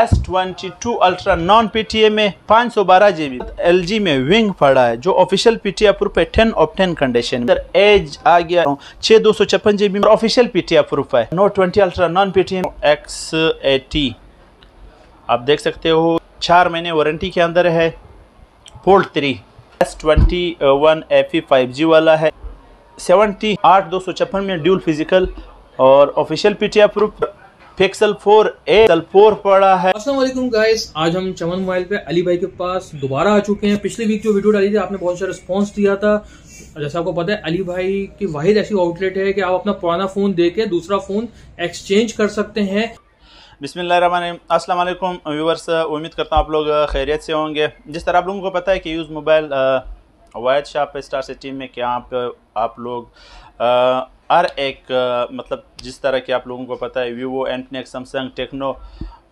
S twenty two ultra non P में पाँच सौ बारह जीबी एल जी में विंग पड़ा है, जो official P T A proof है टेन ऑफ़ टेन कंडीशन में एज आ गया छः दो सौ छप्पन G B official P T A proof है। Note twenty ultra non P T A X eighty आप देख सकते हो, चार महीने वारंटी के अंदर है। Fold three S twenty one F E five G वाला है। सेवेंटी आठ दो सौ छप्पन में ड्यूल फ़िज़िकल और official P T A proof pixel four A four पड़ा है। असलम गाइस आज हम चमन मोबाइल पे अली भाई के पास दोबारा आ चुके हैं। पिछली वीक जो वीडियो डाली थी आपने बहुत अच्छा रिस्पॉन्स दिया था। जैसे आपको पता है अली भाई की वाहिद ऐसी आउटलेट है कि आप अपना पुराना फ़ोन दे के दूसरा फ़ोन एक्सचेंज कर सकते हैं। अस्सलाम व्यूवर्स उम्मीद करता हूँ आप लोग खैरियत से होंगे। जिस तरह आप लोगों को पता है कि यूज़ मोबाइल वायद शाप स्टार सिटी में क्या आप आप लोग हर एक मतलब जिस तरह के आप लोगों को पता है वीवो एंटनेक्स सैमसंग टेक्नो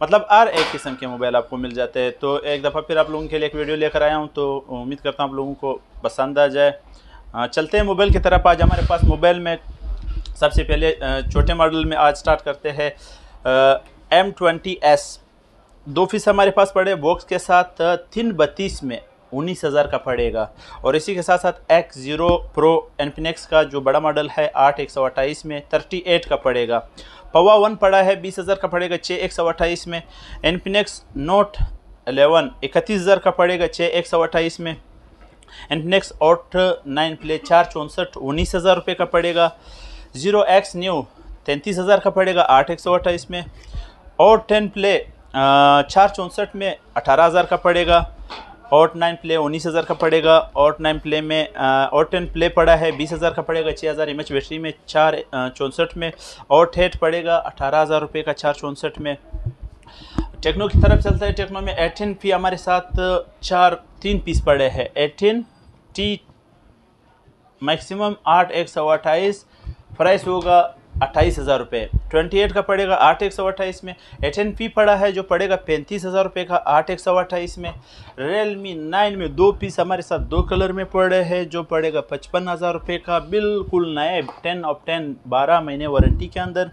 मतलब हर एक किस्म के मोबाइल आपको मिल जाते हैं। तो एक दफ़ा फिर आप लोगों के लिए एक वीडियो लेकर आया हूँ तो उम्मीद करता हूँ आप लोगों को पसंद आ जाए। चलते हैं मोबाइल की तरफ़। आज हमारे पास मोबाइल में सबसे पहले छोटे मॉडल में आज स्टार्ट करते हैं एम ट्वेंटी एस दो फ़ीस हमारे पास पड़े बॉक्स के साथ तीन बत्तीस में। उन्नीस हज़ार का पड़ेगा। और इसी के साथ साथ एक्स ज़ीरो प्रो एनफिनेक्स का जो बड़ा मॉडल है, आठ एक सौ अट्ठाईस में थर्टी एट का पड़ेगा। पवा वन पड़ा है, बीस हज़ार का पड़ेगा छः एक सौ अट्ठाईस में। एनफिनेक्स नोट एलेवन इकतीस हज़ार का पड़ेगा छः एक सौ अट्ठाईस में। एनफिनेक्स ऑट नाइन प्ले चार चौंसठ, उन्नीस हज़ार रुपये का पड़ेगा। ज़ीरो एक्स न्यू तैंतीस हज़ार का पड़ेगा, आठ एक सौ अट्ठाईस में। और टेन प्ले चार चौंसठ में, अठारह हज़ार का पड़ेगा। ऑट नाइन प्ले उन्नीस हज़ार का पड़ेगा ऑट नाइन प्ले में ऑट टेन प्ले पड़ा है बीस हज़ार का पड़ेगा छः हज़ार एम एच बैटरी में, चार चौंसठ में ऑट हेट पड़ेगा अठारह हज़ार रुपये का चार चौंसठ में। टेक्नो की तरफ़ चलता है, टेक्नो में एटीन पी हमारे साथ, चार, तीन पीस पड़े हैं। एटीन टी मैक्सिमम आठ एक सौ अट्ठाईस प्राइस होगा अट्ठाईस हज़ार रुपये ट्वेंटी एट का पड़ेगा आठ एक सौ अट्ठाईस में। एच एन पी पड़ा है जो पड़ेगा पैंतीस हज़ार रुपये का आठ एक सौ अट्ठाईस में। रियलमी नाइन में दो पीस हमारे साथ दो कलर में पड़े हैं, जो पड़ेगा पचपन हज़ार रुपये का। बिल्कुल नए, टेन ऑफ़ टेन, बारह महीने वारंटी के अंदर।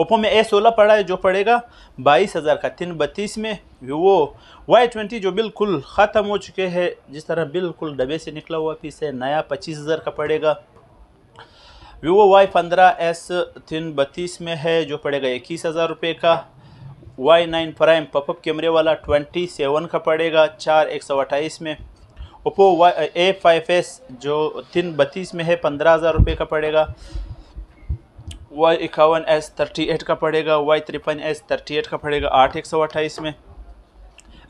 ओप्पो में ए सोलह पड़ा है, जो पड़ेगा बाईस हज़ार का। तीन बत्तीस में वो वाई ट्वेंटी जो बिल्कुल ख़त्म हो चुके हैं, जिस तरह बिल्कुल डबे से निकला हुआ पीस है, नया पच्चीस हज़ार का पड़ेगा। वीवो वाई पंद्रह एस तीन बत्तीस में है, जो पड़ेगा इक्कीस हज़ार रुपये का। वाई नाइन प्राइम पपअप कैमरे वाला ट्वेंटी सेवन का पड़ेगा, चार एक सौ अट्ठाईस में। Oppo Y A five S जो तीन बत्तीस में है, पंद्रह हज़ार रुपये का पड़ेगा। वाई इक्यावन एस थर्टी एट का पड़ेगा वाई तिरपन एस थर्टी एट का पड़ेगा, आठ एक सौ अट्ठाईस में।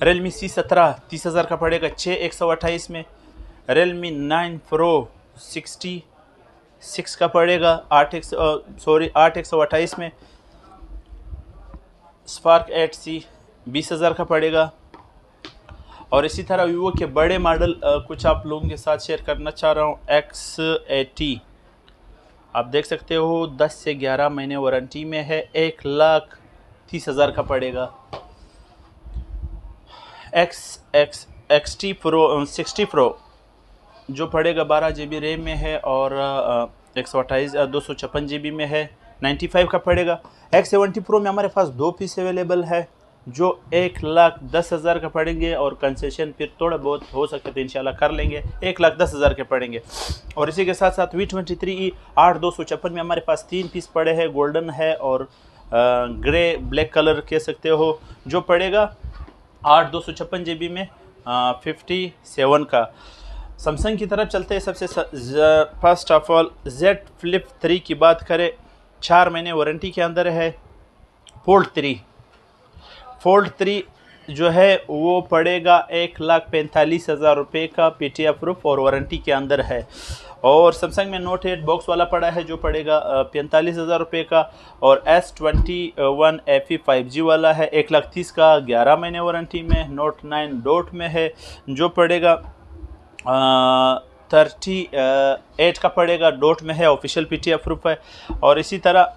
रियलमी सी सत्रह तीस हज़ार का पड़ेगा छः एक सौ अट्ठाईस में। Realme nine pro sixty six का पड़ेगा, आठ एक सॉरी आठ एक सौ अट्ठाईस में। स्पार्क एट सी बीस हज़ार का पड़ेगा। और इसी तरह वीवो के बड़े मॉडल कुछ आप लोगों के साथ शेयर करना चाह रहा हूँ। एक्स एटी आप देख सकते हो, दस से ग्यारह महीने वारंटी में है, एक लाख तीस हज़ार का पड़ेगा। X X X T pro sixty pro जो पड़ेगा बारह जी बी रैम में है और एक सौ अट्ठाईस दो सौ छप्पन जी बी में है नाइन्टी फाइव का पड़ेगा। एक्स सेवेंटी प्रो में हमारे पास दो पीस अवेलेबल है, जो एक लाख दस हज़ार का पड़ेंगे और कंसेशन फिर थोड़ा बहुत हो सके तो इंशाल्लाह कर लेंगे, एक लाख दस हज़ार के पड़ेंगे। और इसी के साथ साथ वी ट्वेंटी थ्री ई आठ दो सौ छप्पन में हमारे पास तीन पीस पड़े हैं गोल्डन है और ग्रे ब्लैक कलर कह सकते हो, जो पड़ेगा आठ दो सौ छप्पन जी बी में फिफ्टी सेवन का। सैमसंग की तरफ़ चलते हैं सबसे first of all Z flip three की बात करें। चार महीने वारंटी के अंदर है। फोल्ड थ्री फोल्ड थ्री जो है, वो पड़ेगा एक लाख पैंतालीस हज़ार रुपये का पी टी प्रूफ और वारंटी के अंदर है। और सैमसंग में नोट एट बॉक्स वाला पड़ा है, जो पड़ेगा पैंतालीस हज़ार रुपये का। और S twenty one F E five G वाला है, एक लाख तीस का। ग्यारह महीने वारंटी में नोट नाइन डोट में है, जो पड़ेगा थर्टी एट का पड़ेगा डोट में है ऑफिशियल पी टी प्रूफ है, और इसी तरह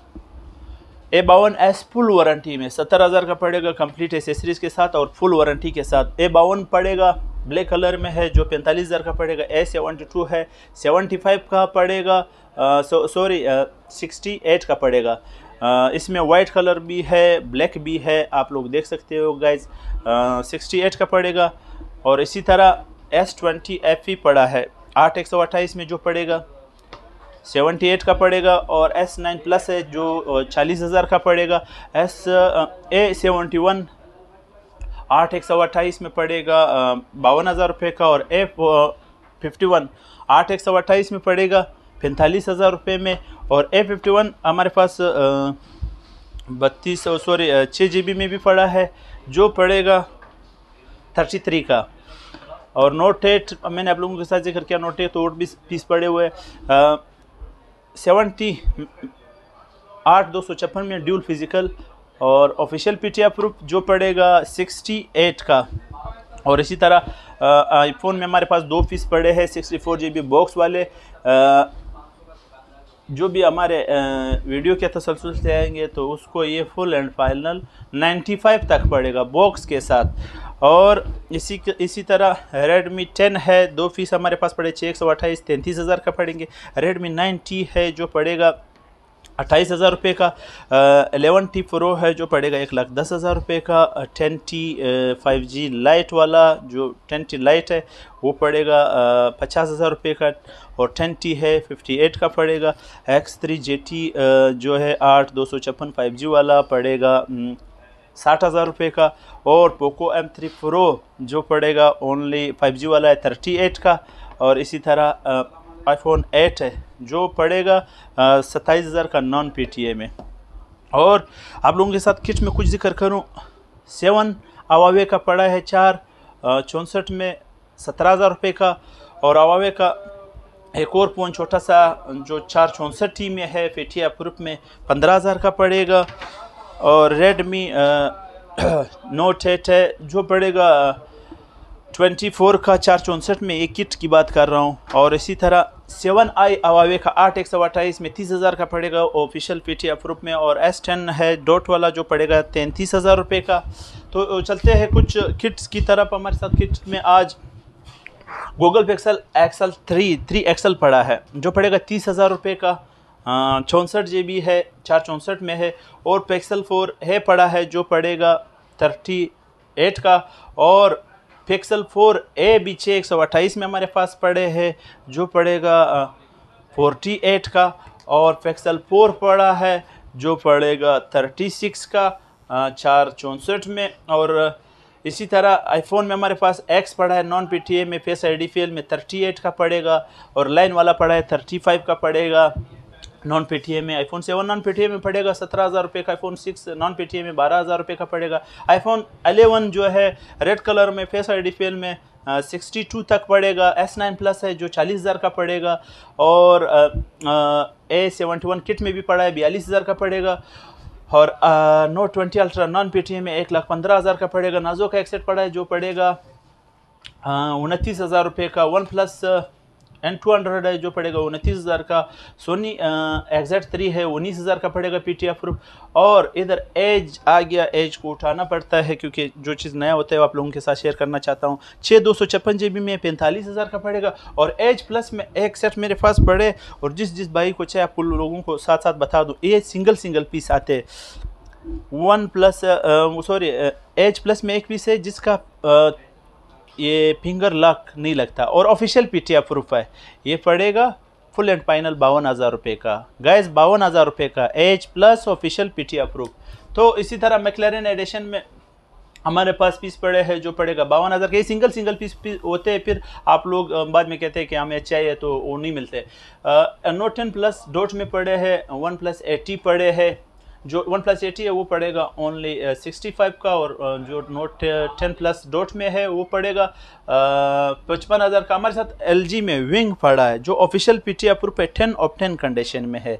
ए बावन एस फुल वारंटी में, सत्तर हज़ार का पड़ेगा कंप्लीट एसेसरीज के साथ और फुल वारंटी के साथ। ए बावन पड़ेगा ब्लैक कलर में है, जो पैंतालीस हज़ार का पड़ेगा ए सेवेंटी टू है सेवेंटी फाइव का पड़ेगा सॉरी सिक्सटी एट का पड़ेगा। इसमें वाइट कलर भी है ब्लैक भी है, आप लोग देख सकते हो गाइज़ सिक्सटी एट का पड़ेगा, और इसी तरह एस ट्वेंटी एफ़ ई पड़ा है। आठ एक सौ अट्ठाईस में जो पड़ेगा सेवेंटी एट का पड़ेगा और एस नाइन प्लस है जो चालीस हज़ार का पड़ेगा एस ए सेवेंटी वन आठ एक सौ अट्ठाईस में पड़ेगा बावन हज़ार रुपये का और ए फिफ्टी वन आठ एक सौ अट्ठाईस में पड़ेगा पैंतालीस हज़ार रुपये में और ए फिफ्टी वन हमारे पास बत्तीस सॉरी छः जी बी में भी पड़ा है, जो पड़ेगा थर्टी थ्री का। और नोट एट मैंने आप लोगों के साथ ज़िक्र किया नोट एट तो और भी फ़ीस पड़े हुए सेवेंटी आठ दो सौ छप्पन में ड्यूल फ़िज़िकल और ऑफिशियल पी टी प्रूफ जो पड़ेगा सिक्सटी एट का। और इसी तरह आईफोन में हमारे पास दो फ़ीस पड़े हैं sixty four G B box वाले आ, जो भी हमारे वीडियो के तसलसल से आएँगे तो उसको ये फुल एंड फाइनल 95 तक पड़ेगा बॉक्स के साथ। और इसी इसी तरह रेडमी 10 है, दो फ़ीस हमारे पास पड़े छः एक सौ अट्ठाईस, तैंतीस हज़ार का पड़ेंगे। रेडमी 9T है, जो पड़ेगा अट्ठाईस हज़ार रुपये का एलेवन टी प्रो है जो पड़ेगा एक लाख दस हज़ार रुपये का ten T five G lite वाला जो टेन टी लाइट है, वो पड़ेगा पचास हज़ार रुपये का और टेन टी है फिफ्टी एट का पड़ेगा। एक्स थ्री जे टी जो है आठ दो सौ छप्पन फाइव जी वाला पड़ेगा साठ हज़ार रुपये का और पोको एम थ्री प्रो जो पड़ेगा ओनली फाइव जी वाला है थर्टी एट का और इसी तरह आईफोन एट है, जो पड़ेगा सत्ताईस हज़ार का नॉन पी में। और आप लोगों के साथ किट में कुछ ज़िक्र करूँ, सेवन अवावे का पड़ा है चार चौंसठ में सत्रह हज़ार रुपये का, और अवावे का एक और फ़ोन छोटा सा, जो चार चौंसठ टी में है पेटिया प्रूफ में पंद्रह हज़ार का पड़ेगा, और रेडमी नोट एट है, जो पड़ेगा ट्वेंटी फोर का, चार चौंसठ में एक किट की बात कर रहा हूँ, और इसी तरह सेवन आई अवावे का आठ एक सौ अट्ठाईस में तीस हज़ार का पड़ेगा ऑफिशियल पी टी अप्रूव में और एस टेन है डॉट वाला जो पड़ेगा तैंतीस हज़ार रुपये का। तो चलते हैं कुछ किट्स की तरफ़। हमारे साथ किट में आज Google pixel XL three three XL पड़ा है, जो पड़ेगा तीस हज़ार रुपये का। चौंसठ जी बी है, चार चौंसठ में है और पिक्सल फोर है पड़ा है, जो पड़ेगा थर्टी एट का। और पिक्सल फोर ए भी छः एक सौ अट्ठाईस में हमारे पास पड़े हैं, जो पड़ेगा फोर्टी एट का, और पिक्सल फोर पड़ा है, जो पड़ेगा थर्टी सिक्स का चार चौंसठ में, और इसी तरह आईफोन में हमारे पास एक्स पड़ा है नॉन पीटीए में फेस आई डी में थर्टी एट का पड़ेगा, और लाइन वाला पड़ा है, थर्टी फाइव का पड़ेगा। नॉन पे में आईफोन सेवन नॉन पे में पड़ेगा, सत्रह हज़ार रुपये का आईफोन सिक्स नॉन पे में बारह हज़ार रुपये का पड़ेगा। आईफोन अलेवन जो है रेड कलर में फेस आई डी में सिक्सटी टू तक पड़ेगा। एस नाइन प्लस है, जो चालीस हज़ार का पड़ेगा। और ए सेवेंटी वन किट में भी पड़ा है, बयालीस हज़ार का पड़ेगा। और नोट ट्वेंटी अल्ट्रा नॉन पे में एक लाख पंद्रह हज़ार का पड़ेगा। नाजो का एक सेट पड़ा है, जो पड़ेगा उनतीस हज़ार रुपये का। One plus N two hundred है जो पड़ेगा, उनतीस हज़ार का। सोनी एग्जैक्ट थ्री है, उन्नीस हज़ार का पड़ेगा पी टी एफ़ प्रूफ और इधर एज आ गया एज को उठाना पड़ता है, क्योंकि जो चीज़ नया होता है आप लोगों के साथ शेयर करना चाहता हूँ। छः दो सौ छप्पन जी बी में पैंतालीस हज़ार का पड़ेगा। और एज प्लस में एक सेट मेरे पास पड़े। और जिस जिस भाई को चाहे आप लोगों को साथ साथ बता दूँ, ये सिंगल सिंगल पीस आते one plus sorry H plus में एक पीस है, जिसका ये फिंगर लॉक नहीं लगता। और ऑफिशियल पीटी अप्रूफ है। ये पड़ेगा फुल एंड फाइनल बावन हज़ार रुपये का। गैस बावन हज़ार रुपये का। H plus official PT approve तो इसी तरह मैकलरिन एडिशन में हमारे पास पीस पड़े हैं जो पड़ेगा बावन हज़ार के। सिंगल सिंगल पीस, पीस होते हैं। फिर आप लोग बाद में कहते हैं कि हमें चाहिए तो वो नहीं मिलते। नोट टेन प्लस डोट में पड़े हैं वन प्लस एटी पड़े हैं। जो वन प्लस एटी है वो पड़ेगा ओनली सिक्सटी फाइव का और uh, जो नोट टेन प्लस डॉट में है वो पड़ेगा uh, पचपन हज़ार का। हमारे साथ एल जी में विंग पड़ा है जो ऑफिशियल पी टी अप्रूव है टेन ऑफ़ टेन कंडीशन में है।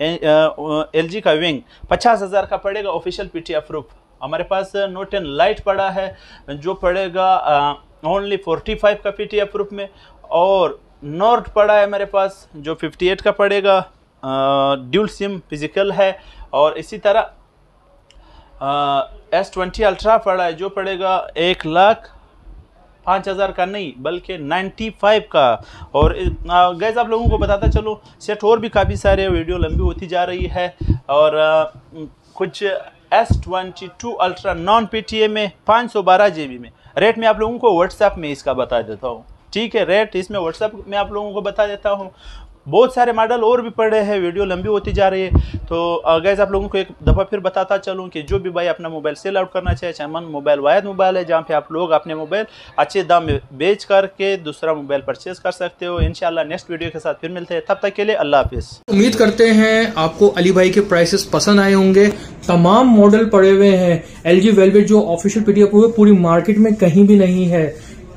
एल जी का विंग पचास हज़ार का पड़ेगा ऑफिशियल पी टी अप्रूव हमारे पास नोट टेन लाइट पड़ा है जो पड़ेगा ओनली फोर्टी फाइव का पी टी अप्रूव में और नोट पड़ा है मेरे पास जो फिफ्टी एट का पड़ेगा। ड्यूल सिम फ़िज़िकल है और इसी तरह एस ट्वेंटी अल्ट्रा पड़ा है जो पड़ेगा एक लाख पाँच हज़ार का नहीं बल्कि नाइन्टी फाइव का। और गैस आप लोगों को बताता चलो सेट और भी काफ़ी सारे वीडियो लंबी होती जा रही है और आ, कुछ S twenty two ultra non P T A में पाँच सौ बारह जी बी में। रेट में आप लोगों को व्हाट्सएप में इसका बता देता हूँ। ठीक है रेट इसमें व्हाट्सएप में आप लोगों को बता देता हूँ। बहुत सारे मॉडल और भी पड़े हैं, वीडियो लंबी होती जा रही है। तो गैस आप लोगों को एक दफ़ा फिर बताता चलूँ कि जो भी भाई अपना मोबाइल सेल आउट करना चाहे चमन मोबाइल वायद मोबाइल है, जहाँ पे आप लोग अपने मोबाइल अच्छे दाम में बेच करके दूसरा मोबाइल परचेज कर सकते हो। इनशाला नेक्स्ट वीडियो के साथ फिर मिलते हैं। तब तक के लिए अल्लाह हाफिज़। उम्मीद करते हैं आपको अली भाई के प्राइसेस पसंद आए होंगे। तमाम मॉडल पड़े हुए हैं। एल जी जो ऑफिशियल पीडीएफ हुए पूरी मार्केट में कहीं भी नहीं है।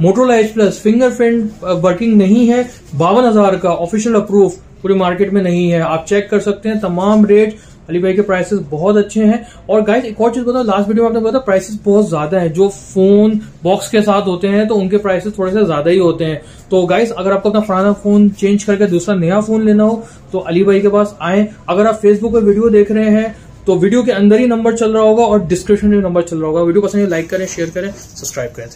Motorola H plus fingerprint working नहीं है। बावन हज़ार का ऑफिशियल अप्रूव पूरी मार्केट में नहीं है। आप चेक कर सकते हैं, तमाम रेट अली भाई के प्राइसेस बहुत अच्छे हैं। और गाइस एक और चीज़ बताओ लास्ट वीडियो में आपने बताया प्राइसेस बहुत ज़्यादा है। जो फ़ोन बॉक्स के साथ होते हैं तो उनके प्राइसेस थोड़े से ज़्यादा ही होते हैं। तो गाइस अगर आपको अपना पुराना फ़ोन चेंज करके दूसरा नया फ़ोन लेना हो तो अली भाई के पास आए। अगर आप फेसबुक पर वीडियो देख रहे हैं तो वीडियो के अंदर ही नंबर चल रहा होगा और डिस्क्रिप्शन में नंबर चल रहा होगा। वीडियो पसंद लाइक करें शेयर करें सब्सक्राइब करें।